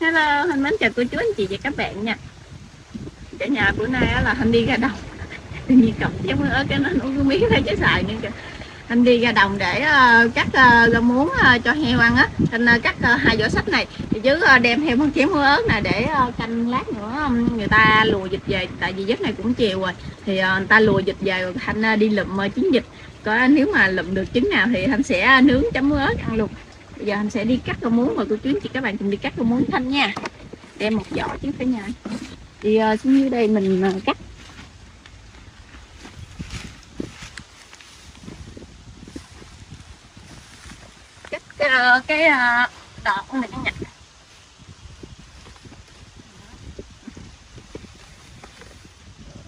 Hello, Thanh mến chào cô chú anh chị và các bạn nha. Cả nhà bữa nay là Thanh đi ra đồng. Tự nhiên cầm trái mới ớt cái nó nó có miếng thấy trái xài nữa kìa. Thanh đi ra đồng để ờ, cắt ờ, rau muống ờ, cho heo ăn á. Thanh cắt hai vỏ sách này. Chứ đem theo con chén muối ớt này để canh lát nữa người ta lùa dịch về. Tại vì giấc này cũng chiều rồi. Thì người ta lùa dịch về rồi Thanh đi lụm chín trứng dịch có nếu mà lụm được trứng nào thì Thanh sẽ nướng chấm muối ớt ăn luôn bây giờ anh sẽ đi cắt rau muống và cô chú anh chị các bạn cùng đi cắt rau muống thanh nha. Đem một giỏ chứ cả nhà. Thì uh, xuống dưới đây mình uh, cắt. Cắt uh, cái uh, đọt này cả nhà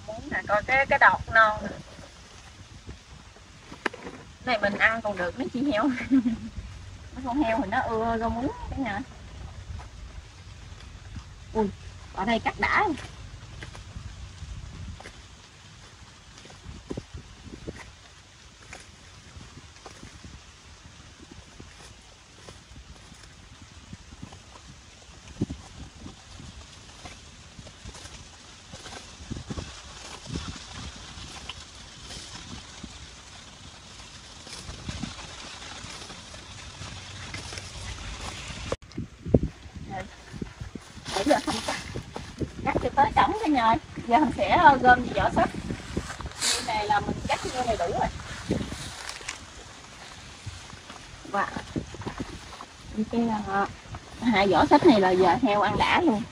muốn là coi cái cái đọt non này mình ăn còn được nó chỉ heo. con heo thì nó ưa rau muống cái nhà ui ở đây cắt đã. Nhà giờ dạ, mình sẽ ờ, gom vỏ sắt như này là mình cắt như này đủ rồi. Và cái là ờ, hai vỏ sách này là giờ heo ăn đã luôn.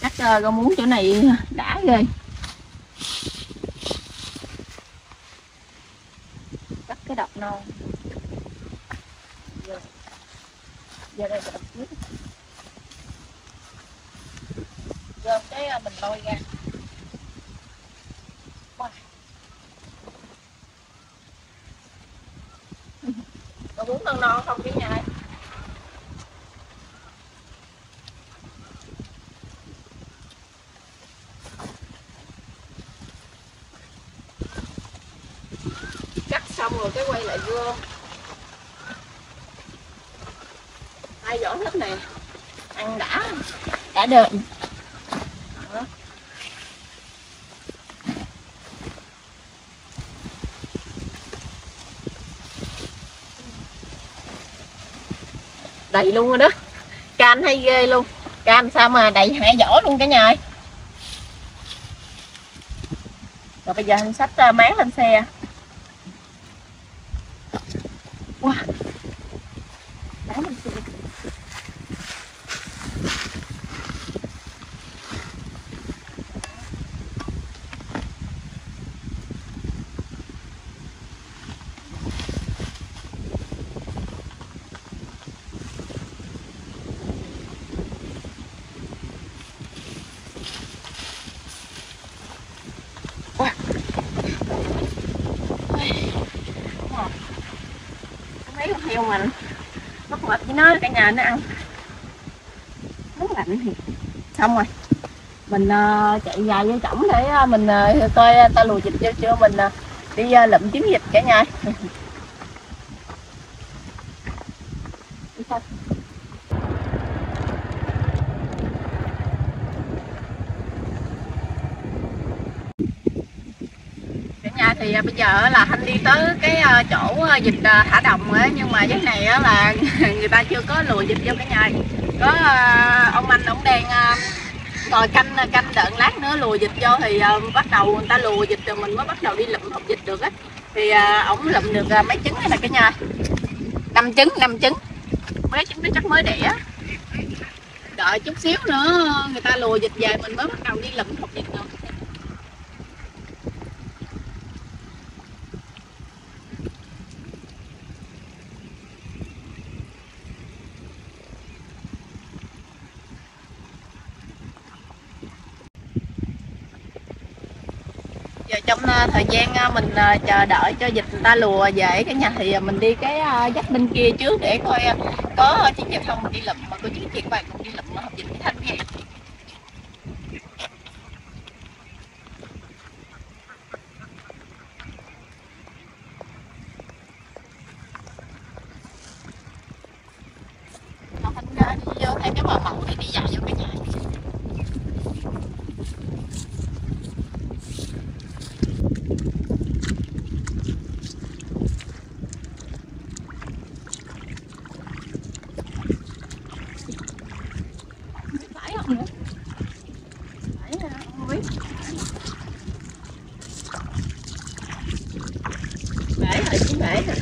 Cắt uh, rau muốn chỗ này đã ghê. Cái đọt non. Giờ, giờ đây là đọt gom cái à, mình lôi ra Wow. có muốn non non không chứ nhà ơi? cắt xong gom hai vỏ hết này. Ăn đã. Đã Đó. đầy luôn rồi đó. Can hay ghê luôn. Can sao mà đầy hai vỏ luôn cả nhà ơi. Rồi bây giờ anh xách uh, máng lên xe theo mình. Nó mệt với nó cả nhà nó ăn. Rất lạnh thì xong rồi. Mình uh, chạy dài vô trỏng để uh, mình uh, coi uh, ta lùi dịch chưa chưa? Mình uh, đi uh, lụm kiếm dịch cả nhà Đi thôi. cả nhà thì à, bây giờ là thanh đi tới cái ờ, chỗ ờ, dịch ờ, thả đồng á nhưng mà cái này là người ta chưa có lùa dịch vô cả nhà. Có ông anh, ông đang ngồi canh canh đợn lát nữa lùa dịch vô thì bắt đầu người ta lùa dịch rồi mình mới bắt đầu đi lụm hộp dịch được á. Thì ổng lụm được mấy trứng này nè cả nhà. Năm trứng năm trứng. Mấy trứng nó chắc mới đẻ. Đợi chút xíu nữa, người ta lùa dịch về mình mới bắt đầu đi lụm hộp dịch được. giờ trong ờ, thời gian ờ, mình ờ, chờ đợi cho dịch người ta lùa về cái nhà thì mình đi cái dắt bên kia trước để coi có chiến dịch không? Đi lụm mà có chiến dịch bạn cũng đi lụm nó học dịch cái thanh vậy Thanh đi vô theo cái bờ mẫu để đi dạy vô cái nhà. Bể rồi trứng bể rồi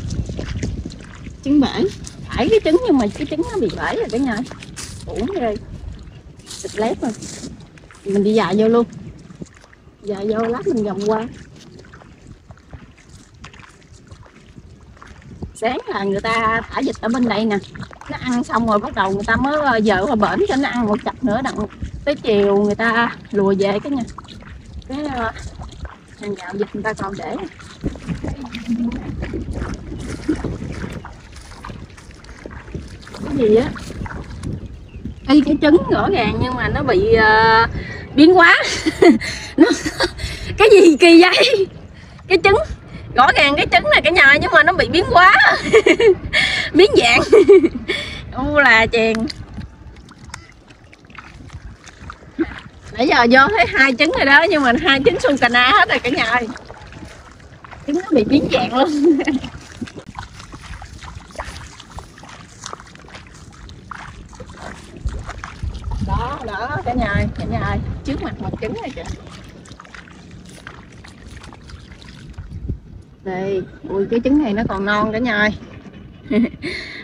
trứng bể. Phải cái trứng nhưng mà cái trứng nó bị bể rồi cả nhà. Uổng rồi thịt lép rồi. Mình đi dài vô luôn. Dài vô lát mình vòng qua. Sáng là người ta thả vịt ở bên đây nè. Nó ăn xong rồi bắt đầu người ta mới ờ, dở dợ bển cho nó ăn một chập nữa. Đặng tới chiều người ta lùa về cái nha cái ờ, hàng gạo dịch người ta còn để. Cái gì á? Ê, cái trứng rõ ràng nhưng mà nó bị uh, biến hóa. Nó cái gì kỳ vậy? Cái trứng rõ ràng cái trứng này cả nhà nhưng mà nó bị biến hóa. Biến dạng. U là chèn. Nãy giờ vô thấy hai trứng rồi đó, nhưng mà hai trứng xung cà na hết rồi cả nhà ơi. Trứng nó bị biến dạng luôn. Đó đó, cả nhà ơi, cả nhà ơi, trước mặt một trứng này kìa. Đây, ui, cái trứng này nó còn non cả nhà ơi.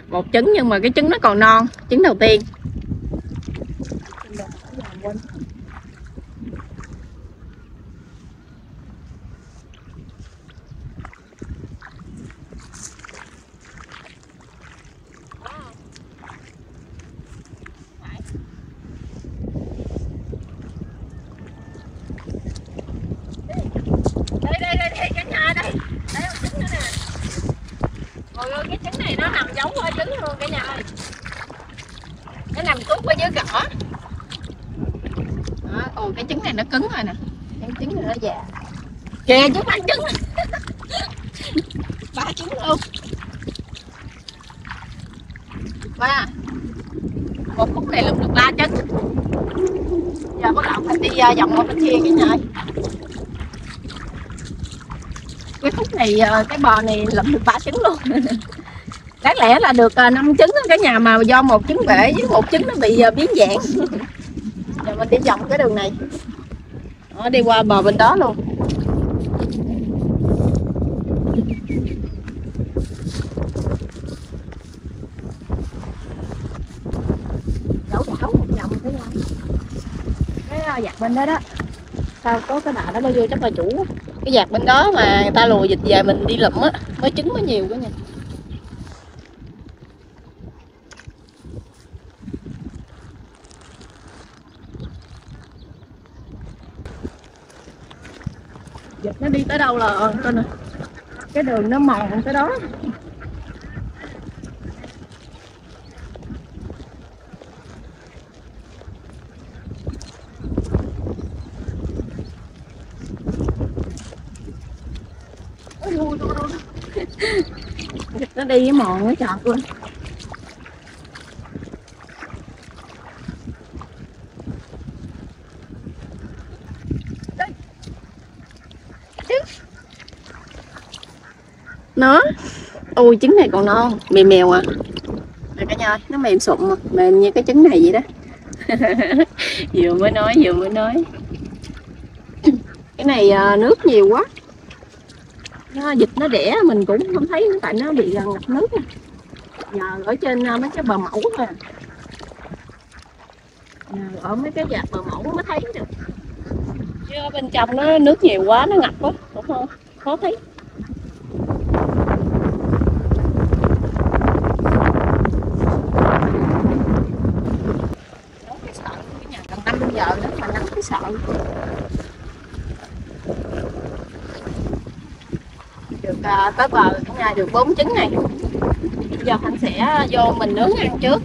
Một trứng nhưng mà cái trứng nó còn non, trứng đầu tiên. Đây đây đây đây cả nhà đây đây một trứng nữa nè Ôi ơi cái trứng này nó nằm giống hoa trứng luôn cả nhà ơi Nó nằm tút ở dưới cỏ đó, Ồ cái trứng này nó cứng rồi nè Cái trứng này nó già Kìa chứ ba trứng ba trứng luôn. Ba. Một phút này lượm được ba trứng giờ bắt đầu phải đi uh, vòng qua bên kia cái nhà cái khúc này uh, cái bò này lượm được ba trứng luôn. Đáng lẽ là được uh, năm trứng á cả nhà mà do một trứng bể với một trứng nó bị uh, biến dạng. Giờ mình đi vòng cái đường này. Đó, đi qua bờ bên đó luôn đảo đảo một vòng cái nha cái ờ, dạt bên đó đó. Sao có cái đà đó bao vô chắc là chủ. Cái dạt bên đó mà người ta lùi dịch về mình đi lụm á, mới trứng mới nhiều quá nha. Dịch nó đi tới đâu là ờ, coi nè. Cái đường nó mòn tới đó Ôi, ôi, ôi, ôi. Dịch nó đi với mòn nó chọt luôn. Trứng. nó ui trứng này còn non mềm mèo à. Nè cả nhà ơi, nó mềm sụn mà mềm như cái trứng này vậy đó. Vừa mới nói vừa mới nói. Cái này à, nước nhiều quá nó dịch nó đẻ mình cũng không thấy tại nó bị gần ngập nước nhờ ở trên à, mấy cái bờ mẫu thôi à. nhờ ở mấy cái dạt bờ mẫu mới thấy được. Chứ ở bên trong nó nước nhiều quá nó ngập quá cũng không khó thấy. Nấu cái sợ cái nhà gần 5 giờ nữa mà nắng cái sợ à, tới bờ cũng nhà được bốn trứng này. Bây giờ anh sẽ à, vô mình nướng ăn trước.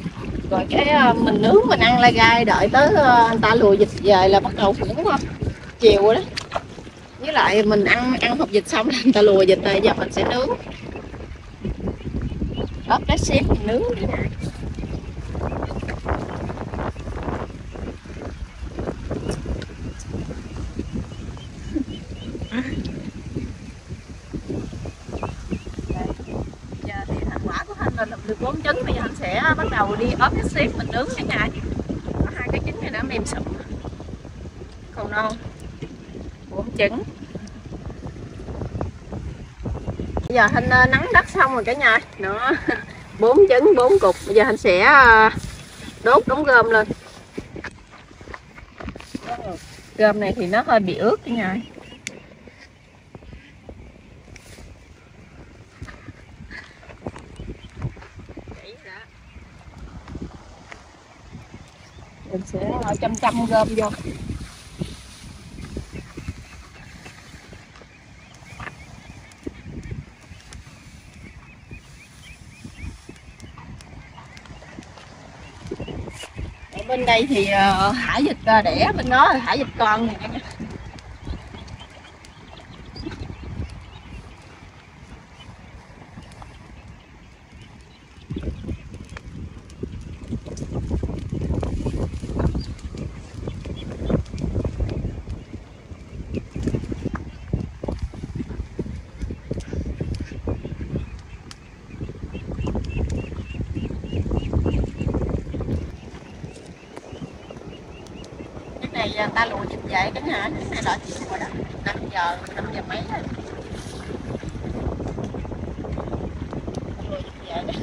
Rồi cái à, mình nướng mình ăn lai gai đợi tới à, anh ta lùi dịch về là bắt đầu cũng chiều rồi đó. Với lại mình ăn ăn hộp dịch xong là anh ta lùi dịch rồi giờ mình sẽ nướng. Ớt lá xếp mình nướng lập được bốn trứng thì anh sẽ bắt đầu đi ốp cái xếp mình nướng cả nhà có hai cái trứng này đã mềm sụn. Còn non. Bốn trứng. Bây giờ hình ờ, nắng đất xong rồi cả nhà. Nó bốn trứng, bốn cục. Bây giờ anh sẽ ờ, đốt đống gom lên. Gom này thì nó hơi bị ướt cả nhà mình sẽ chăm chăm gom vô. Bên đây thì uh, thả vịt đẻ bên đó là thả vịt con này nha cái này à, ta lùa vịt về cái cái đợi chị rồi đó. Năm giờ năm giờ mấy rồi lùa chụp về đó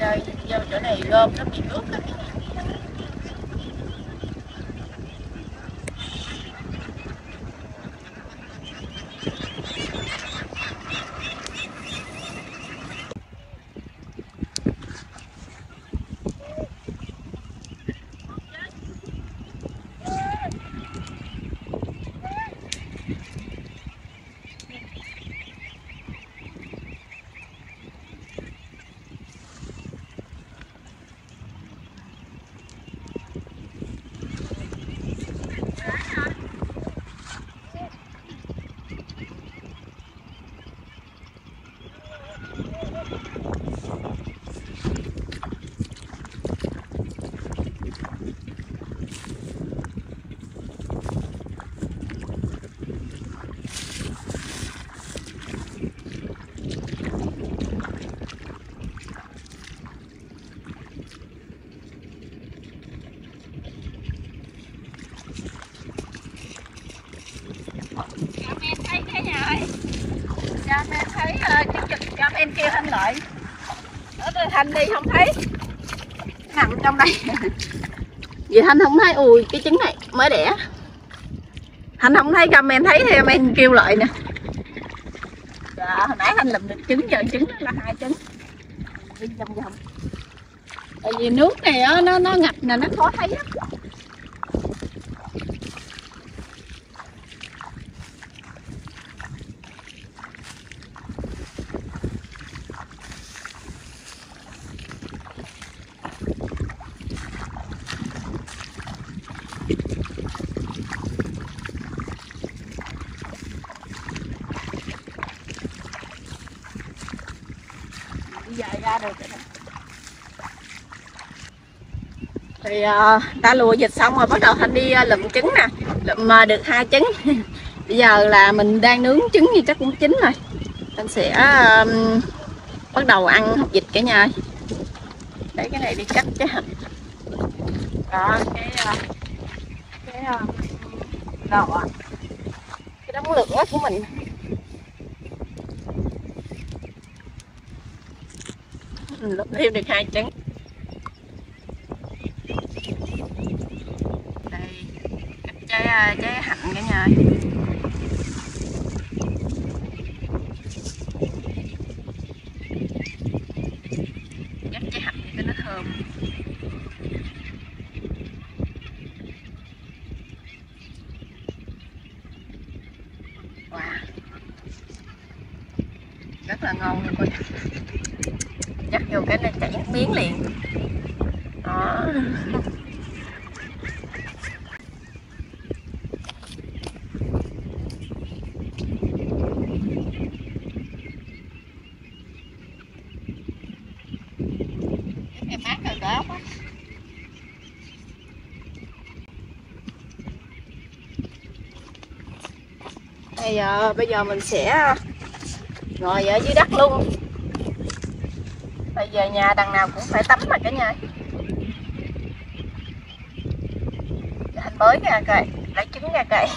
Rồi, vô chỗ này gom nó bị nước á Cho em thấy cái nhà ơi Cho em thấy uh, chương trình cho em kêu thanh lại Ở Thanh đi không thấy. Nằm trong đây. Vậy Thanh không thấy. Ui cái trứng này mới đẻ. Thanh không thấy comment thấy thì em kêu lại nè. Dạ, hồi nãy Thanh làm được trứng giờ trứng là hai trứng. Đi vòng vòng tại vì nước này nó nó ngập nè nó khó thấy á thì uh, ta lùa dịch xong rồi bắt đầu thanh đi uh, lụm trứng nè. Lụm uh, được hai trứng. Bây giờ là mình đang nướng trứng thì chắc cũng chín rồi. Thanh sẽ uh, bắt đầu ăn hộp vịt cả nhà ơi. lấy cái này đi cắt chứ. Đó cái uh, cái uh, lò cái đống lửa của mình. Mình lụm thêm được hai trứng đây cắt trái hạnh cả nhà ơi. cắt trái hạnh thì nó thơm wow rất là ngon luôn cô nhỉ dắt vô cái này chảy nước miếng liền đó em mát rồi đó ốc á bây giờ bây giờ mình sẽ à, ngồi ở dưới đất luôn. Bây giờ nhà đằng nào cũng phải tắm mà cả nhà. Thành mới nha cậy lấy trứng nha cậy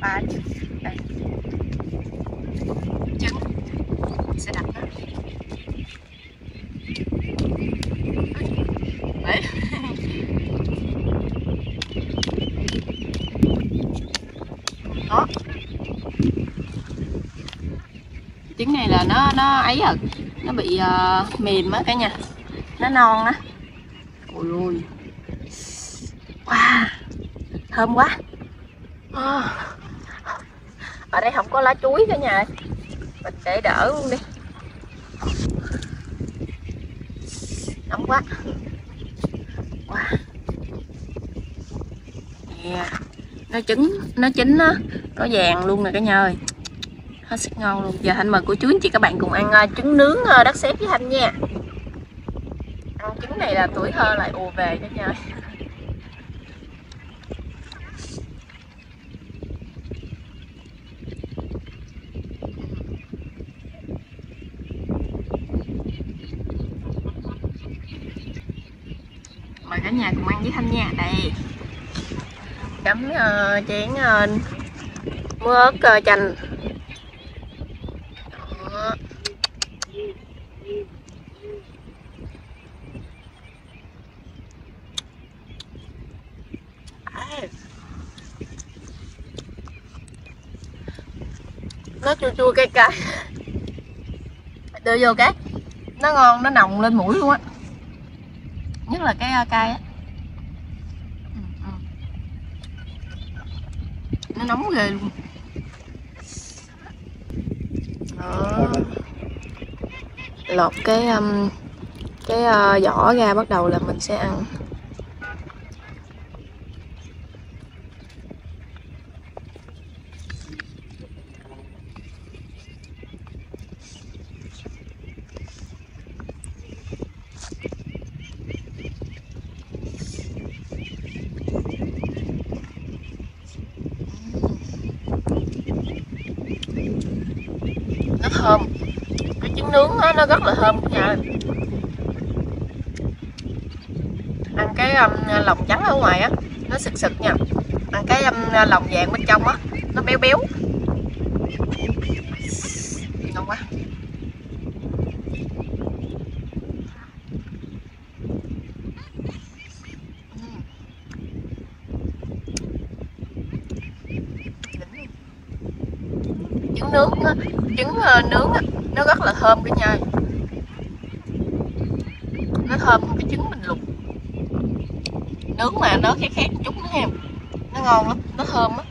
ba trứng đây trứng sẽ đặt nó đấy đó trứng này là nó nó ấy rồi nó bị uh, mềm á cả nhà. Nó non á. Ôi ôi. Wow. Thơm quá. À. ở đây không có lá chuối cả nhà mình để đỡ luôn đi. Nóng quá. Wow. yeah. nó trứng nó chín á. Có vàng luôn nè cả nhà ơi hết sức ngon luôn. Giờ thanh mời cô chú anh chị các bạn cùng ăn uh, trứng nướng uh, đất sét với thanh nha. Ăn trứng này là tuổi thơ lại ùa về cả nhà mời cả nhà cùng ăn với thanh nha. Đây. Chấm uh, à, chén à, uh, muối ớt uh, chanh Đó. À nó chua chua cay cay. Đưa vô cái nó ngon nó nồng lên mũi luôn á. Nhất là cái uh, cay á. Nó nóng ghê luôn. Đó. lột cái um, cái uh, vỏ ra bắt đầu là mình sẽ ăn nó thơm cái trứng nướng đó, nó rất là thơm cả nhà ơi. ăn cái um, Um, lòng trắng ở ngoài á, nó sực sực nha. Ăn cái um, lòng vàng bên trong á, nó béo béo. Ngon quá. Trứng nướng trứng ờ, nướng nó rất là thơm cả nhà ơi. nó thơm hơn cái trứng mình luộc nướng mà nó khét khét chút nữa em. Nó ngon lắm, nó thơm á.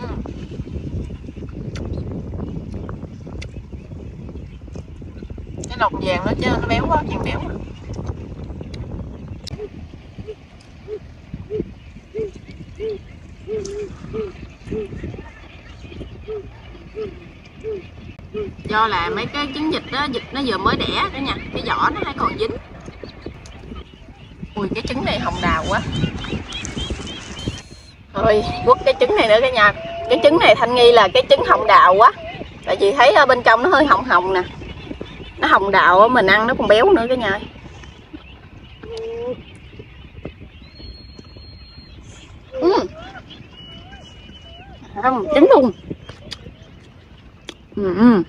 Ừ. Cái lòng vàng nó chứ, nó béo quá, vàng béo quá. do là mấy cái trứng vịt đó, vịt nó vừa mới đẻ đó nha, cái vỏ nó hay còn dính ui, cái trứng này hồng đào quá. Thôi quất cái trứng này nữa cả nhà. Cái trứng này thanh nghi là cái trứng hồng đào quá. Tại vì thấy ở bên trong nó hơi hồng hồng nè. Nó hồng đào mình ăn nó còn béo nữa cả nhà ơi. Ừ. không trứng luôn ừ. ừ.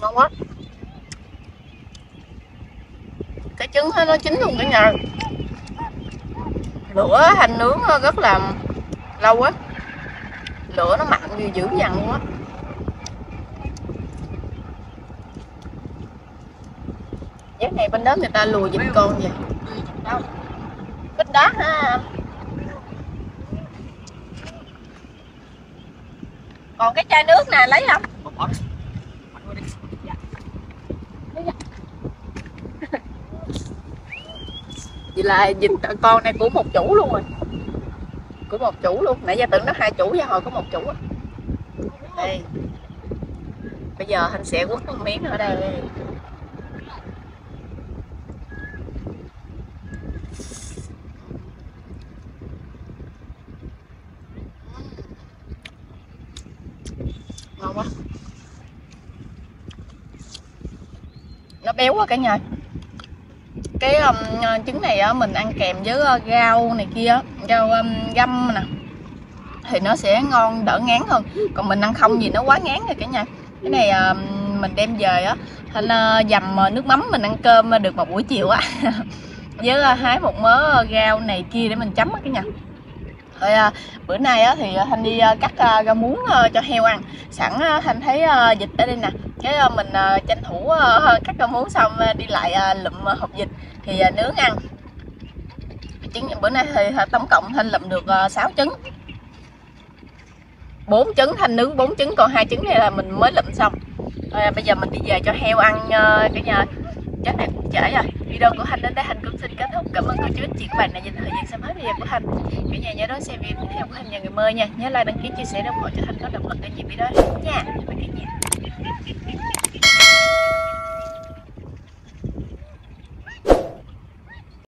ngon quá cái trứng hết nó chín luôn cả nhà. Lửa hành nướng rất là lâu á. Lửa nó mặn như dữ dằn luôn á. Giác này bên đó người ta lùa dịch con vậy. Bên đó ha. Còn cái chai nước nè, lấy không? Vậy là dịch con này của một chủ luôn rồi. Của một chủ luôn. Nãy giờ tưởng nó hai chủ giờ hồi có một chủ á. Đây bây giờ anh sẽ quất một miếng ở đây. Ngon quá. Nó béo quá cả nhà cái um, ờ, trứng này á mình ăn kèm với uh, rau này kia rau um, găm nè thì nó sẽ ngon đỡ ngán hơn. Còn mình ăn không gì nó quá ngán rồi cả nhà. Cái này uh, mình đem về á anh uh, ờ, dầm uh, nước mắm mình ăn cơm uh, được một buổi chiều á. Với uh, hái một mớ rau này kia để mình chấm á cả nhà. Rồi à, bữa nay á, thì thanh đi à, cắt à, rau muống à, cho heo ăn. Sẵn à, thanh thấy à, dịch ở đây nè cái ờ, mình ờ, tranh thủ ờ, cắt rau muống xong đi lại lụm hộp vịt thì nướng ăn. Trứng bữa nay thì tổng cộng thanh lụm được 6 trứng. Bốn trứng, thanh nướng bốn trứng, còn hai trứng này là mình mới lụm xong. Rồi bây giờ mình đi về cho heo ăn cả nhà chắc này cũng trễ rồi. Video của Hành đến đây Hành cũng xin kết thúc. Cảm ơn cô chú, anh chị các bạn đã dành thời gian xem hết video của Hành cả nhà nhớ đón xem video tiếp theo của Hành nhà người mơ nha. Nhớ like, đăng ký, chia sẻ để ủng hộ cho Hành có động lực để nhiều video nha.